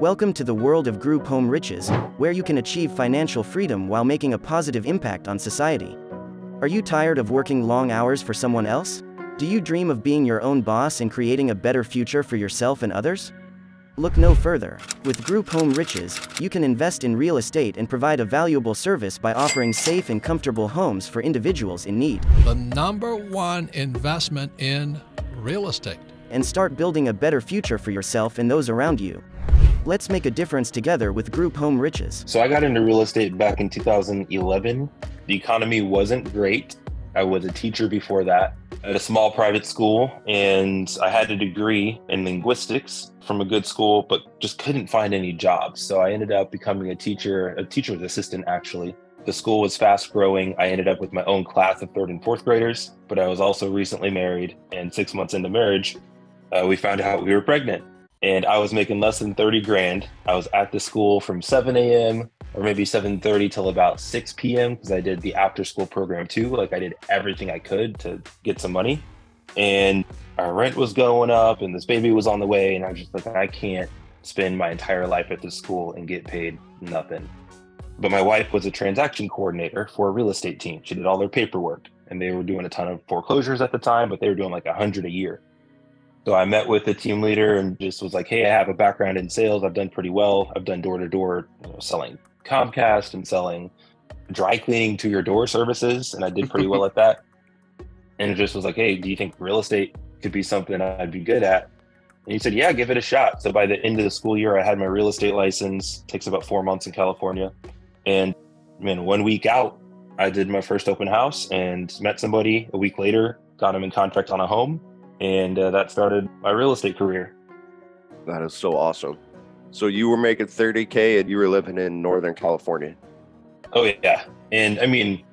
Welcome to the world of group home riches, where you can achieve financial freedom while making a positive impact on society. Are you tired of working long hours for someone else? Do you dream of being your own boss and creating a better future for yourself and others? Look no further. With Group Home Riches, you can invest in real estate and provide a valuable service by offering safe and comfortable homes for individuals in need. The number one investment in real estate. And start building a better future for yourself and those around you. Let's make a difference together with Group Home Riches. So I got into real estate back in 2011. The economy wasn't great. I was a teacher before that at a small private school, and I had a degree in linguistics from a good school, but just couldn't find any jobs. So I ended up becoming a teacher, a teacher's assistant actually. The school was fast growing. I ended up with my own class of third and fourth graders, but I was also recently married. And six months into marriage, uh, we found out we were pregnant. And I was making less than 30 grand. I was at the school from 7 a.m or maybe 7.30 till about 6 p.m because i did the after school program too. Like i did everything i could to get some money. And our rent was going up and this baby was on the way and i was just like i can't spend my entire life at this school and get paid nothing. But my wife was a transaction coordinator for a real estate team. She did all their paperwork and they were doing a ton of foreclosures at the time but they were doing like a hundred a year so I met with the team leader and just was like, "Hey, I have a background in sales. I've done pretty well. I've done door to door selling Comcast and selling dry cleaning to your door services, and I did pretty well at that. And it just was like, hey, do you think real estate could be something I'd be good at? And he said, yeah, give it a shot. So by the end of the school year, I had my real estate license. It takes about four months in California, and man, one week out, I did my first open house and met somebody. A week later, got him in contract on a home, and uh, that started my real estate career. That is so awesome. So you were making 30K and you were living in Northern California. Oh, yeah. And I mean,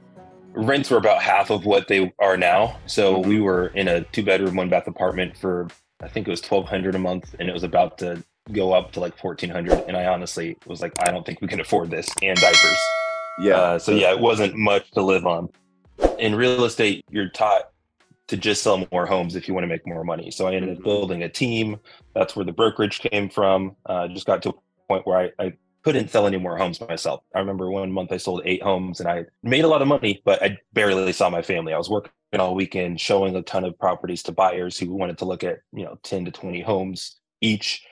rents were about half of what they are now. So we were in a two bedroom, one bath apartment for, I think it was 1200 a month. And it was about to go up to like 1400. And I honestly was like, I don't think we can afford this and diapers. Yeah. Uh, so yeah, it wasn't much to live on. In real estate, you're taught to just sell more homes if you want to make more money. So I ended up mm-hmm. building a team. That's where the brokerage came from. Uh, just got to a point where I, I couldn't sell any more homes myself. I remember one month I sold eight homes and I made a lot of money, but I barely saw my family. I was working all weekend, showing a ton of properties to buyers who wanted to look at, you know, 10 to 20 homes each.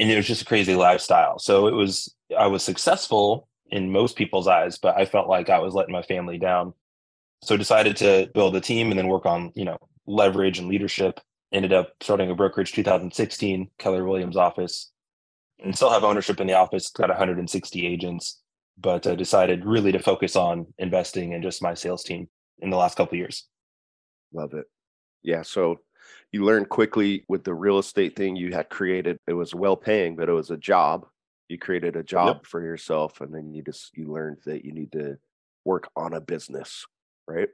And it was just a crazy lifestyle. So it was, I was successful in most people's eyes, but I felt like I was letting my family down so decided to build a team and then work on you know leverage and leadership. Ended up starting a brokerage 2016 keller williams office. And still have ownership in the office got 160 agents but uh, decided really to focus on investing in just my sales team in the last couple years. Love it. Yeah so you learned quickly with the real estate thing you had created. It was well paying but it was a job. You created a job yep. for yourself and then you just you learned that you need to work on a business right?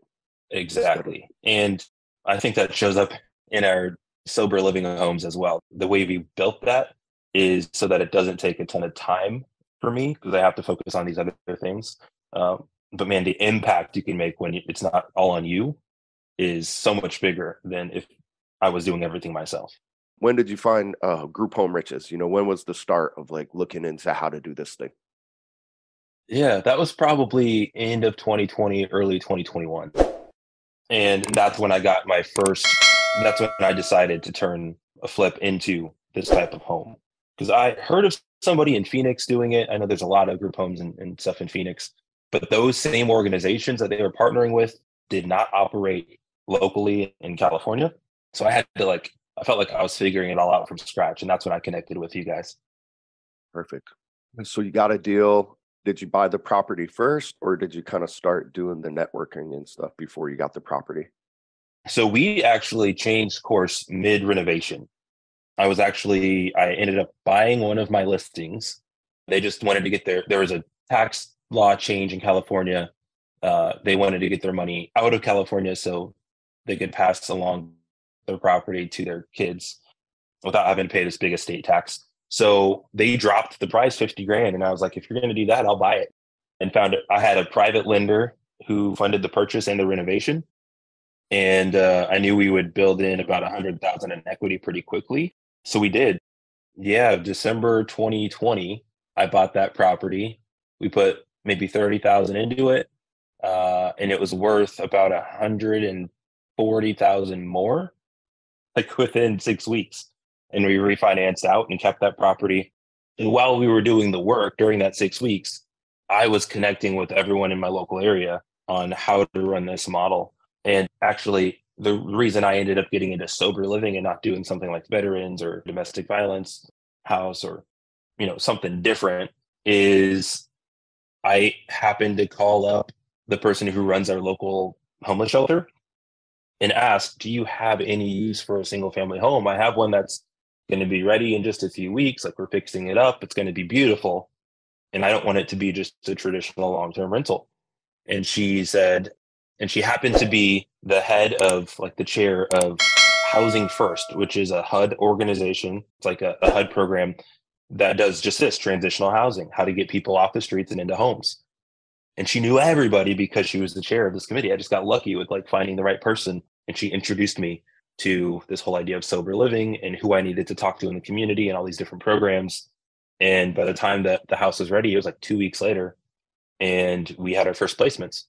Exactly. And I think that shows up in our sober living homes as well. The way we built that is so that it doesn't take a ton of time for me because I have to focus on these other things. Um, but man, the impact you can make when it's not all on you is so much bigger than if I was doing everything myself. When did you find uh, Group Home Riches? You know, when was the start of like looking into how to do this thing? Yeah, that was probably end of 2020, early 2021. And that's when I got my first, that's when I decided to turn a flip into this type of home. Because I heard of somebody in Phoenix doing it. I know there's a lot of group homes and, and stuff in Phoenix, but those same organizations that they were partnering with did not operate locally in California. So I had to like, I felt like I was figuring it all out from scratch. And that's when I connected with you guys. Perfect. So you got a deal did you buy the property first or did you kind of start doing the networking and stuff before you got the property? So we actually changed course mid renovation. I was actually I ended up buying one of my listings. They just wanted to get their there was a tax law change in California. Uh, they wanted to get their money out of California so they could pass along their property to their kids without having to pay this big estate tax. So they dropped the price 50 grand. And I was like, if you're going to do that, I'll buy it. And found it. I had a private lender who funded the purchase and the renovation. And uh, I knew we would build in about 100,000 in equity pretty quickly. So we did. Yeah, December 2020, I bought that property. We put maybe 30,000 into it. Uh, and it was worth about a hundred and forty thousand more, like within six weeks. And we refinanced out and kept that property. And while we were doing the work during that six weeks, I was connecting with everyone in my local area on how to run this model. And actually, the reason I ended up getting into sober living and not doing something like veterans or domestic violence house or you know something different is I happened to call up the person who runs our local homeless shelter and ask, Do you have any use for a single family home? I have one that's going to be ready in just a few weeks. Like we're fixing it up, it's going to be beautiful. And I don't want it to be just a traditional long term rental. And she said, and she happened to be the head of like the chair of Housing First, which is a HUD organization. It's like a, a HUD program that does just this transitional housing, how to get people off the streets and into homes. And she knew everybody because she was the chair of this committee. I just got lucky with like finding the right person. And she introduced me to this whole idea of sober living and who I needed to talk to in the community and all these different programs. And by the time that the house was ready, it was like two weeks later. And we had our first placements.